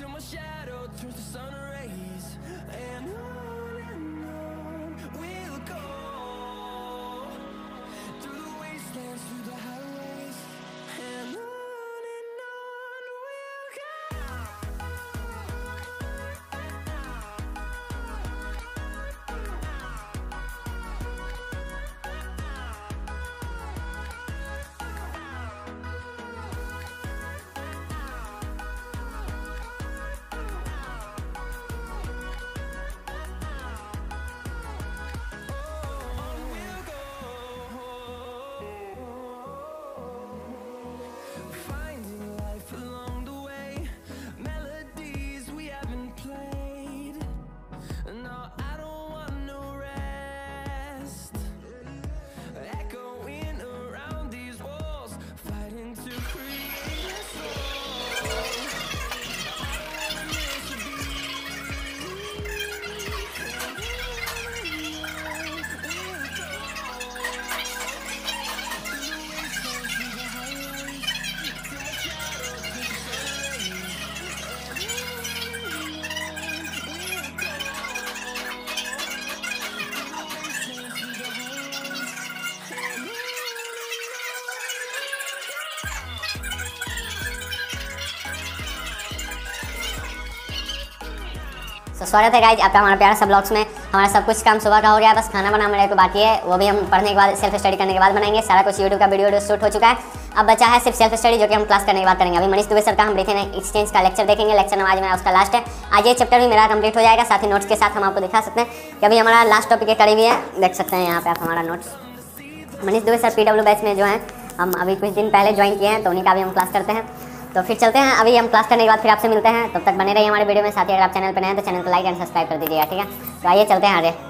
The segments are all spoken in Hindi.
till my shadow turns to sun rays. तो स्वागत है गाइज़ आपका हमारा प्यारा सब ब्लॉग्स में। हमारा सब कुछ काम सुबह का हो गया, बस खाना बना मेरे को बाकी है। वो भी हम पढ़ने के बाद सेल्फ स्टडी करने के बाद बनाएँगे। सारा कुछ यूट्यूब का वीडियो शूट हो चुका है। अब बचा है सिर्फ़ सेल्फ स्टडी जो कि हम क्लास करने के बाद करेंगे। अभी मनीष दुबे सर का हम ब्रीथिंग एक्सचेंज का लेक्चर देखेंगे। लेक्चर में आज मेरा उसका लास्ट है। आज ये चैप्टर भी मेरा कंप्लीट हो जाएगा, साथ ही नोट्स के साथ हम आपको दिखा सकते हैं कि अभी हमारा लास्ट टॉपिक के करीब है। देख सकते हैं यहाँ पे आप हमारा notes Manish Dubey sir P W batch में जो है, हम अभी कुछ दिन पहले ज्वाइन किए हैं तो उन्हीं का भी हम क्लास करते हैं। तो फिर चलते हैं। अभी हम क्लास करने के बाद फिर आपसे मिलते हैं। तब तक बने रहिए हमारे वीडियो में। साथ ही अगर आप चैनल पर नए हैं तो चैनल को लाइक एंड सब्सक्राइब कर दीजिएगा, ठीक है? तो आइए, चलते हैं आगे।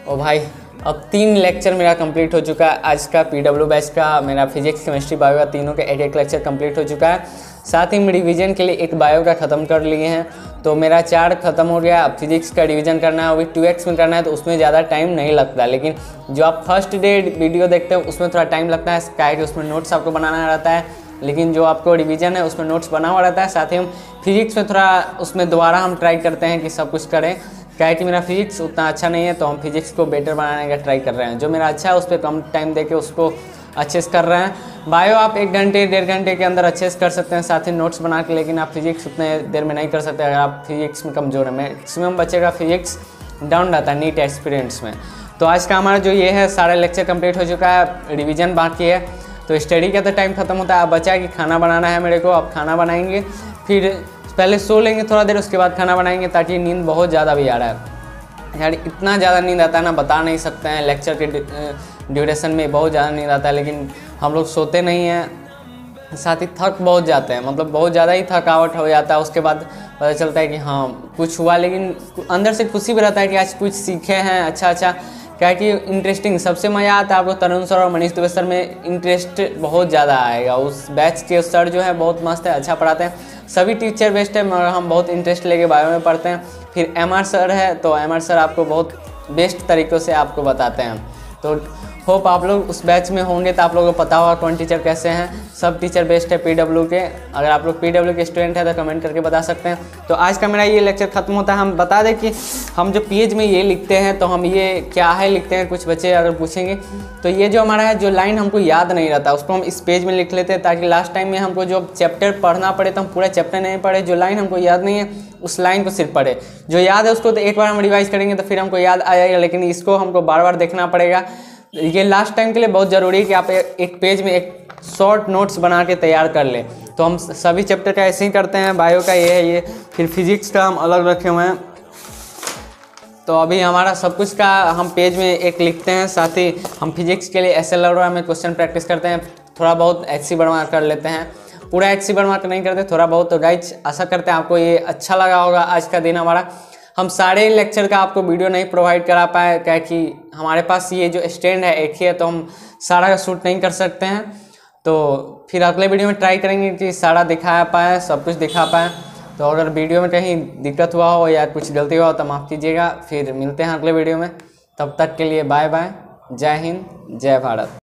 ओ भाई, अब तीन लेक्चर मेरा कंप्लीट हो चुका है। आज का पी डब्ल्यू बैच का, मेरा फिजिक्स केमिस्ट्री बायो का तीनों का एक एक लेक्चर कंप्लीट हो चुका है। साथ ही हम रिवीजन के लिए एक बायो का ख़त्म कर लिए हैं। तो मेरा चार ख़त्म हो गया। अब फिजिक्स का रिवीजन करना है, अभी टू एक्स में करना है तो उसमें ज़्यादा टाइम नहीं लगता। लेकिन जो आप फ़र्स्ट डे वीडियो देखते हो, उसमें थोड़ा टाइम लगता है। क्या कि उसमें नोट्स आपको बनाना रहता है। लेकिन जो आपको रिवीजन है, उसमें नोट्स बना हुआ रहता है। साथ ही हम फिजिक्स में थोड़ा, उसमें दोबारा हम ट्राई करते हैं कि सब कुछ करें। क्या है कि मेरा फिजिक्स उतना अच्छा नहीं है तो हम फिजिक्स को बेटर बनाने का ट्राई कर रहे हैं। जो मेरा अच्छा है, उस पर कम टाइम दे के उसको अच्छे से कर रहे हैं। बायो, आप एक घंटे, डेढ़ घंटे के अंदर अच्छे से कर सकते हैं, साथ ही नोट्स बना के, लेकिन आप फिजिक्स उतने देर में नहीं कर सकते। अगर आप फिजिक्स में कमज़ोर है मैक्सिमम बच्चे का फिजिक्स डाउन रहता है नीट एक्सपीरियंस में। तो आज का हमारा जो ये है, सारा लेक्चर कंप्लीट हो चुका है रिविजन बाकी है। तो स्टडी का तो टाइम खत्म होता है, अब बचा कि खाना बनाना है मेरे को, अब खाना बनाएँगे। फिर पहले सो लेंगे, थोड़ा देर, उसके बाद खाना बनाएँगे, ताकि नींद बहुत ज़्यादा भी आ रहा है। यार इतना ज़्यादा नींद आता है ना, बता नहीं सकते हैं। लेक्चर के ड्यूरेशन में बहुत ज़्यादा नींद आता है, लेकिन हम लोग सोते नहीं हैं। साथ ही थक बहुत जाते हैं मतलब बहुत ज़्यादा ही थकावट हो जाता है। उसके बाद पता चलता है कि हाँ कुछ हुआ, लेकिन अंदर से खुशी भी रहता है कि आज कुछ सीखे हैं अच्छा अच्छा क्या कि इंटरेस्टिंग सबसे मज़ा आता है आपको तरुण सर और मनीष दुबे सर में इंटरेस्ट बहुत ज़्यादा आएगा। उस बैच के सर जो है, बहुत मस्त है अच्छा पढ़ाते हैं। सभी टीचर बेस्ट है, मगर हम बहुत इंटरेस्ट लेके बायो में पढ़ते हैं। फिर एमआर सर है तो एमआर सर आपको बहुत बेस्ट तरीक़ों से आपको बताते हैं। तो होप आप लोग उस बैच में होंगे तो आप लोगों को पता होगा कौन टीचर कैसे हैं। सब टीचर बेस्ट है पीडब्ल्यू के। अगर आप लोग पीडब्ल्यू के स्टूडेंट हैं तो कमेंट करके बता सकते हैं। तो आज का मेरा ये लेक्चर खत्म होता है। हम बता दें कि हम जो पेज में ये लिखते हैं तो हम ये क्या है लिखते हैं, कुछ बच्चे अगर पूछेंगे तो ये जो हमारा है, जो लाइन हमको याद नहीं रहता, उसको हम इस पेज में लिख लेते हैं ताकि लास्ट टाइम में हमको जो चैप्टर पढ़ना पड़े तो हम पूरा चैप्टर नहीं पढ़े। जो लाइन हमको याद नहीं है, उस लाइन को सिर्फ़ पढ़े। जो याद है उसको तो एक बार हम रिवाइज करेंगे तो फिर हमको याद आ जाएगा लेकिन इसको हमको बार बार देखना पड़ेगा। ये लास्ट टाइम के लिए बहुत ज़रूरी है कि आप एक पेज में एक शॉर्ट नोट्स बना के तैयार कर लें। तो हम सभी चैप्टर का ऐसे ही करते हैं। बायो का ये है, ये फिर फिजिक्स का हम अलग रखे हुए हैं। तो अभी हमारा सब कुछ का हम पेज में एक लिखते हैं। साथ ही हम फिजिक्स के लिए एस एल में क्वेश्चन प्रैक्टिस करते हैं। थोड़ा बहुत एच सी बनवा कर लेते हैं। पूरा एच सी कर नहीं करते, थोड़ा बहुत। तो गाइज़ आशा करते हैं आपको ये अच्छा लगा होगा आज का दिन हमारा। हम सारे लेक्चर का आपको वीडियो नहीं प्रोवाइड करा पाए क्या कि हमारे पास ये जो स्टैंड है, एक ही है तो हम सारा का शूट नहीं कर सकते हैं। तो फिर अगले वीडियो में ट्राई करेंगे कि सारा दिखा पाए, सब कुछ दिखा पाए। तो अगर वीडियो में कहीं दिक्कत हुआ हो या कुछ गलती हुआ हो तो माफ़ कीजिएगा। फिर मिलते हैं अगले वीडियो में। तब तक के लिए बाय बाय जय हिंद, जय भारत।